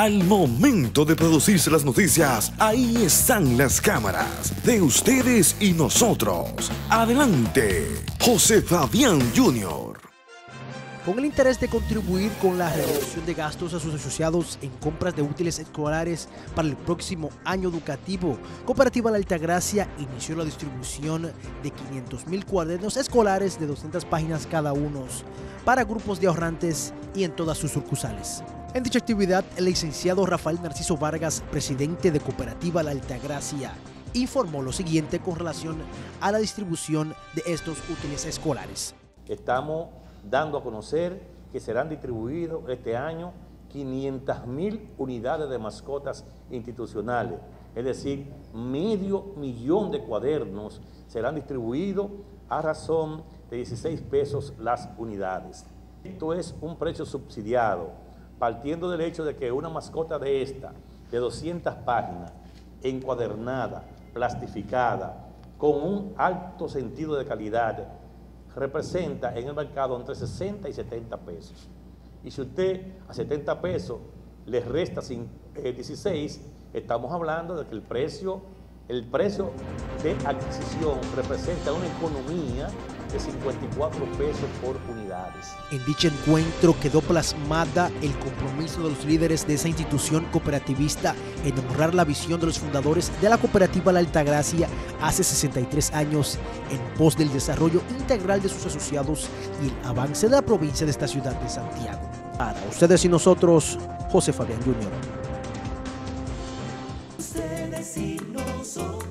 Al momento de producirse las noticias, ahí están las cámaras de ustedes y nosotros. Adelante, José Fabián Jr. Con el interés de contribuir con la reducción de gastos a sus asociados en compras de útiles escolares para el próximo año educativo, Cooperativa La Altagracia inició la distribución de 500 mil cuadernos escolares de 200 páginas cada uno para grupos de ahorrantes y en todas sus sucursales. En dicha actividad, el licenciado Rafael Narciso Vargas, presidente de Cooperativa La Altagracia, informó lo siguiente con relación a la distribución de estos útiles escolares. Estamos dando a conocer que serán distribuidos este año 500 mil unidades de mascotas institucionales, es decir, medio millón de cuadernos serán distribuidos a razón de 16 pesos las unidades. Esto es un precio subsidiado, partiendo del hecho de que una mascota de esta, de 200 páginas, encuadernada, plastificada, con un alto sentido de calidad, representa en el mercado entre 60 y 70 pesos. Y si usted a 70 pesos le resta 16, eh, estamos hablando de que el precio, el precio de adquisición representa una economía de 54 pesos por unidades. En dicho encuentro quedó plasmada el compromiso de los líderes de esa institución cooperativista en honrar la visión de los fundadores de la cooperativa La Altagracia hace 63 años en pos del desarrollo integral de sus asociados y el avance de la provincia de esta ciudad de Santiago. Para ustedes y nosotros, José Fabián Jr. Ustedes y nosotros.